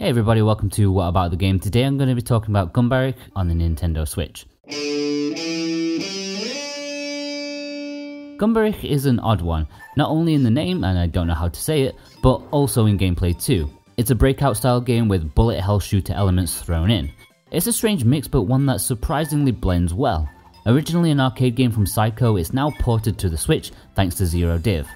Hey everybody, welcome to What About the Game. Today I'm going to be talking about Gunbarrick on the Nintendo Switch. Gunbarrick is an odd one, not only in the name, and I don't know how to say it, but also in gameplay too. It's a breakout style game with bullet hell shooter elements thrown in. It's a strange mix, but one that surprisingly blends well. Originally an arcade game from Psikyo, it's now ported to the Switch thanks to Zerodiv.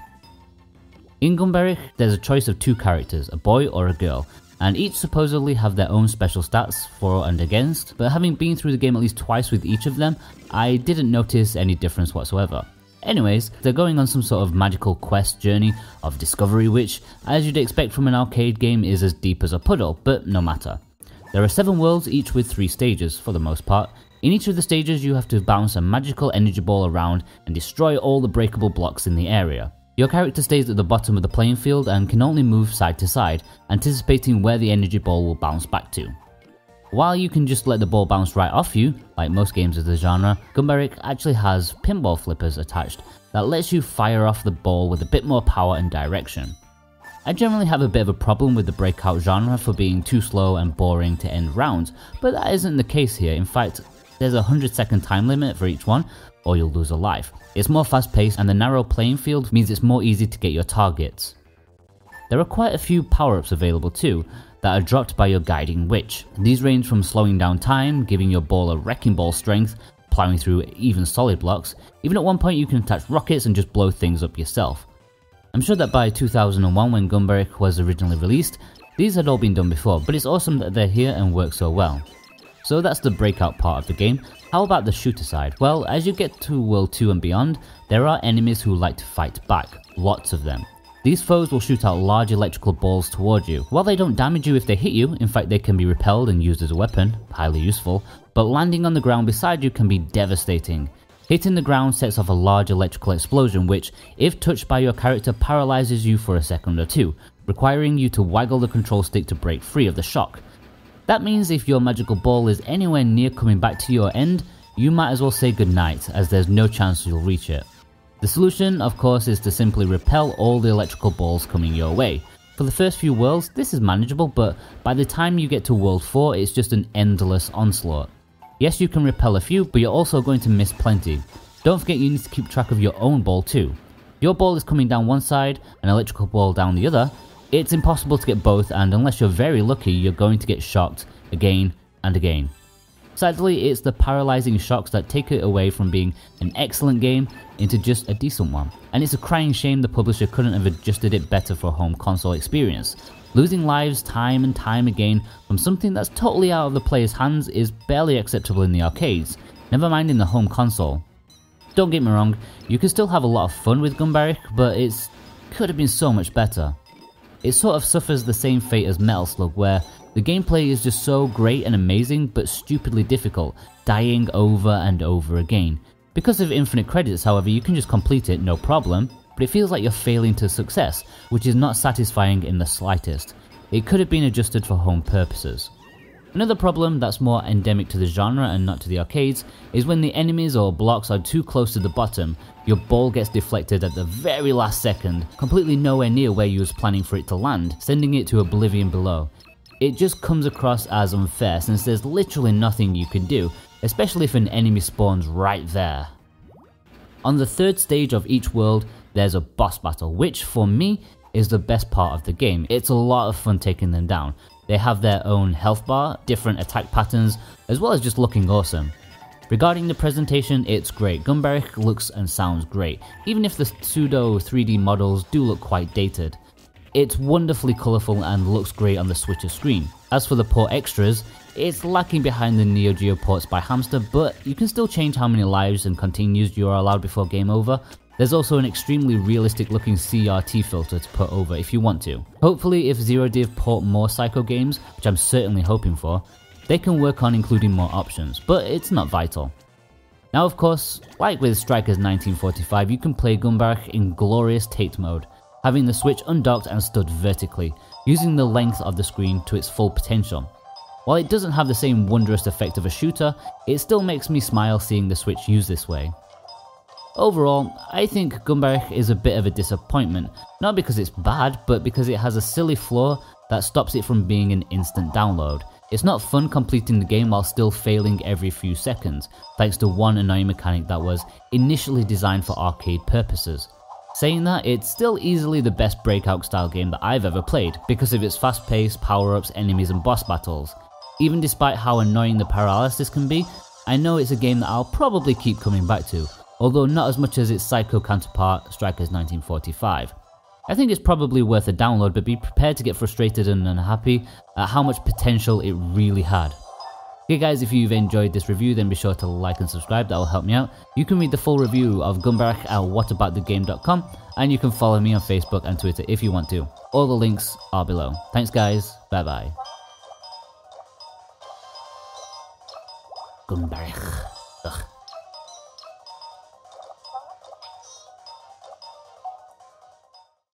In Gunbarrick, there's a choice of two characters, a boy or a girl, and each supposedly have their own special stats for and against, but having been through the game at least twice with each of them, I didn't notice any difference whatsoever. Anyways, they're going on some sort of magical quest journey of discovery which, as you'd expect from an arcade game, is as deep as a puddle, but no matter. There are 7 worlds, each with 3 stages, for the most part. In each of the stages you have to bounce a magical energy ball around and destroy all the breakable blocks in the area. Your character stays at the bottom of the playing field and can only move side to side, anticipating where the energy ball will bounce back to. While you can just let the ball bounce right off you, like most games of the genre, Gunbarrick actually has pinball flippers attached that lets you fire off the ball with a bit more power and direction. I generally have a bit of a problem with the breakout genre for being too slow and boring to end rounds, but that isn't the case here, in fact there's a 100 second time limit for each one, or you'll lose a life. It's more fast paced and the narrow playing field means it's more easy to get your targets. There are quite a few power ups available too, that are dropped by your guiding witch. These range from slowing down time, giving your ball a wrecking ball strength, plowing through even solid blocks, even at one point you can attach rockets and just blow things up yourself. I'm sure that by 2001 when Gunbarrick was originally released, these had all been done before, but it's awesome that they're here and work so well. So that's the breakout part of the game. How about the shooter side? Well, as you get to World 2 and beyond, there are enemies who like to fight back, lots of them. These foes will shoot out large electrical balls toward you. While they don't damage you if they hit you, in fact they can be repelled and used as a weapon, highly useful, but landing on the ground beside you can be devastating. Hitting the ground sets off a large electrical explosion which, if touched by your character, paralyzes you for a second or two, requiring you to waggle the control stick to break free of the shock. That means if your magical ball is anywhere near coming back to your end, you might as well say goodnight as there's no chance you'll reach it. The solution of course is to simply repel all the electrical balls coming your way. For the first few worlds this is manageable but by the time you get to world 4 it's just an endless onslaught. Yes you can repel a few but you're also going to miss plenty. Don't forget you need to keep track of your own ball too. Your ball is coming down one side, an electrical ball down the other, it's impossible to get both and unless you're very lucky you're going to get shocked again and again. Sadly, it's the paralysing shocks that take it away from being an excellent game into just a decent one. And it's a crying shame the publisher couldn't have adjusted it better for a home console experience. Losing lives time and time again from something that's totally out of the player's hands is barely acceptable in the arcades, never mind in the home console. Don't get me wrong, you can still have a lot of fun with Gunbarrick, but it could have been so much better. It sort of suffers the same fate as Metal Slug where the gameplay is just so great and amazing but stupidly difficult, dying over and over again. Because of infinite credits however you can just complete it no problem, but it feels like you're failing to success, which is not satisfying in the slightest. It could have been adjusted for home purposes. Another problem that's more endemic to the genre and not to the arcades is when the enemies or blocks are too close to the bottom, your ball gets deflected at the very last second, completely nowhere near where you was planning for it to land, sending it to oblivion below. It just comes across as unfair since there's literally nothing you can do, especially if an enemy spawns right there. On the third stage of each world, there's a boss battle, which for me is the best part of the game. It's a lot of fun taking them down. They have their own health bar, different attack patterns, as well as just looking awesome. Regarding the presentation, it's great. Gunbarrick looks and sounds great, even if the pseudo 3D models do look quite dated. It's wonderfully colourful and looks great on the Switcher screen. As for the port extras, it's lacking behind the Neo Geo ports by Hamster, but you can still change how many lives and continues you are allowed before game over, there's also an extremely realistic looking CRT filter to put over if you want to. Hopefully if Zerodiv port more Psikyo games, which I'm certainly hoping for, they can work on including more options, but it's not vital. Now of course, like with Strikers 1945, you can play Gunbarrick in glorious Tate mode, having the switch undocked and stood vertically, using the length of the screen to its full potential. While it doesn't have the same wondrous effect of a shooter, it still makes me smile seeing the switch used this way. Overall, I think Gunbarich is a bit of a disappointment, not because it's bad, but because it has a silly flaw that stops it from being an instant download. It's not fun completing the game while still failing every few seconds, thanks to one annoying mechanic that was initially designed for arcade purposes. Saying that, it's still easily the best Breakout style game that I've ever played because of its fast pace, power ups, enemies, and boss battles. Even despite how annoying the paralysis can be, I know it's a game that I'll probably keep coming back to, although not as much as its Psikyo counterpart Strikers 1945. I think it's probably worth a download, but be prepared to get frustrated and unhappy at how much potential it really had. Okay guys, if you've enjoyed this review then be sure to like and subscribe, that will help me out. You can read the full review of Gunbarich at whataboutthegame.com and you can follow me on Facebook and Twitter if you want to. All the links are below. Thanks guys, bye bye. Gunbarich.